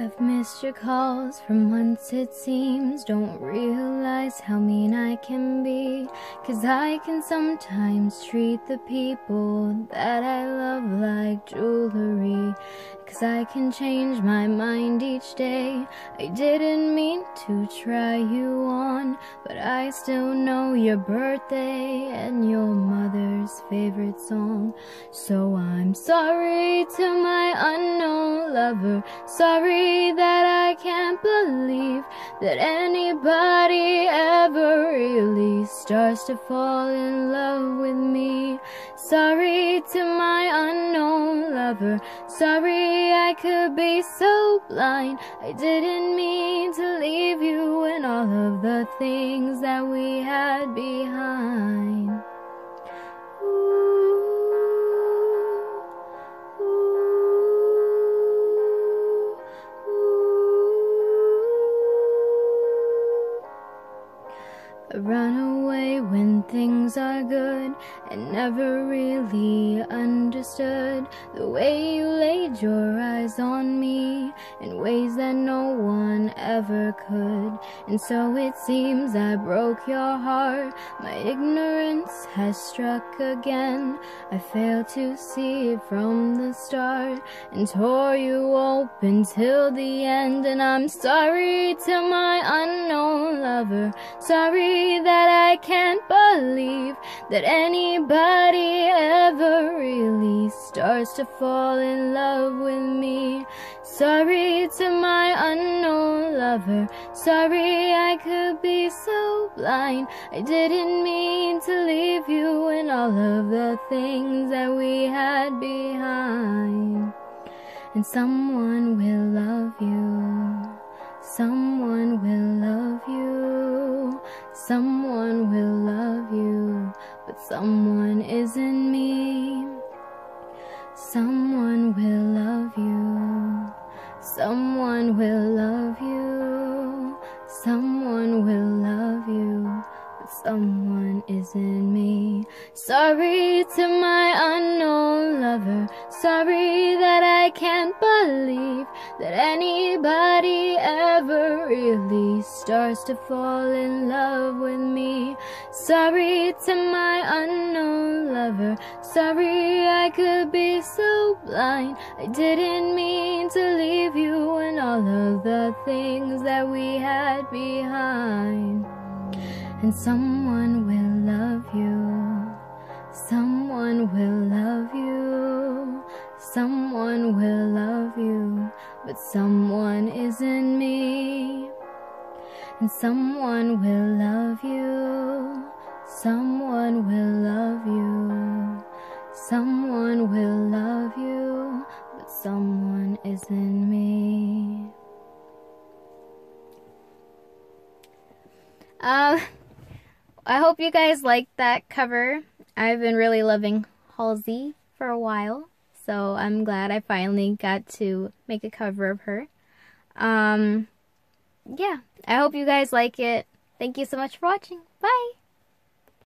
I've missed your calls. For months it seems Don't realize how mean I can be. Cause I can sometimes treat the people that I love like jewelry. Cause I can change my mind each day. I didn't mean to try you on But I still know your birthday And your mother's favorite song. So I'm sorry to my unknown lover Sorry that I can't believe That anybody ever really starts to fall in love with me. Sorry to my unknown lover. Sorry I could be so blind. I didn't mean to leave you and all of the things that we had behind run away when things are good and never really the way you laid your eyes on me in ways that no one ever could. And so it seems I broke your heart. My ignorance has struck again. I failed to see it from the start and tore you open till the end. And I'm sorry to my unknown lover. Sorry that I can't believe that anybody ever really starts to fall in love with me. Sorry to my unknown lover. Sorry I could be so blind. I didn't mean to leave you and all of the things that we had behind. And someone will love you. Someone will love you. Someone will love you, but someone isn't. Someone will love you. Someone will love you. Someone will love you, but someone isn't me. Sorry to my unknown lover. Sorry that I can't believe that anybody ever really starts to fall in love with me. Sorry to my unknown lover. Sorry I could be so blind. I didn't mean to leave you and all of the things that we had behind. And someone will love you. Someone will love you. Someone will love you, but someone isn't me. And someone will love you. Someone will love you. Someone will love you, but someone isn't me. Um, I hope you guys liked that cover. I've been really loving Halsey for a while, so I'm glad I finally got to make a cover of her. Um, yeah, I hope you guys like it. Thank you so much for watching. Bye!